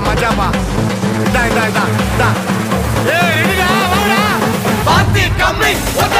majaba majaba da da da da ஏய் எடுடா வாடா பாத்தி கம்மி ஒத்த